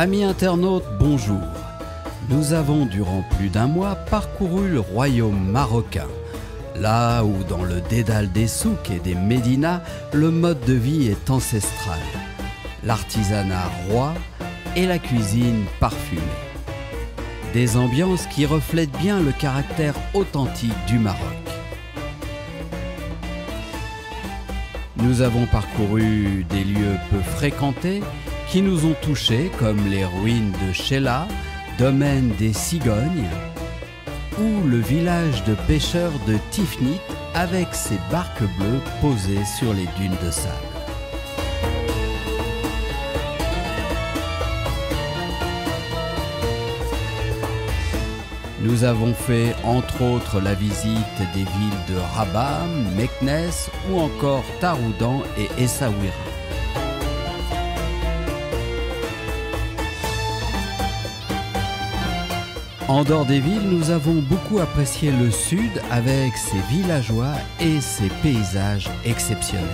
Amis internautes, bonjour. Nous avons durant plus d'un mois parcouru le royaume marocain, là où dans le dédale des souks et des médinas, le mode de vie est ancestral, l'artisanat roi et la cuisine parfumée. Des ambiances qui reflètent bien le caractère authentique du Maroc. Nous avons parcouru des lieux peu fréquentés qui nous ont touchés comme les ruines de Sheila, domaine des cigognes, ou le village de pêcheurs de Tifnit avec ses barques bleues posées sur les dunes de sable. Nous avons fait entre autres la visite des villes de Rabat, Meknes ou encore Taroudan et Essaouira. En dehors des villes, nous avons beaucoup apprécié le sud avec ses villageois et ses paysages exceptionnels.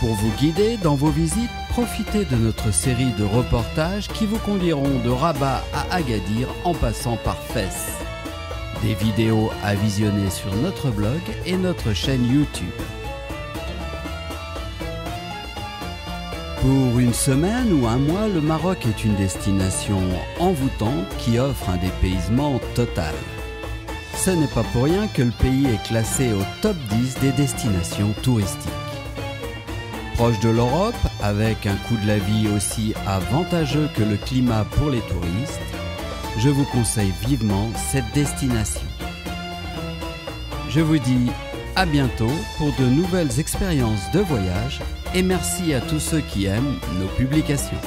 Pour vous guider dans vos visites, profitez de notre série de reportages qui vous conduiront de Rabat à Agadir en passant par Fès. Des vidéos à visionner sur notre blog et notre chaîne YouTube. Pour une semaine ou un mois, le Maroc est une destination envoûtante qui offre un dépaysement total. Ce n'est pas pour rien que le pays est classé au top 10 des destinations touristiques. Proche de l'Europe, avec un coût de la vie aussi avantageux que le climat pour les touristes, je vous conseille vivement cette destination. Je vous dis à bientôt pour de nouvelles expériences de voyage et merci à tous ceux qui aiment nos publications.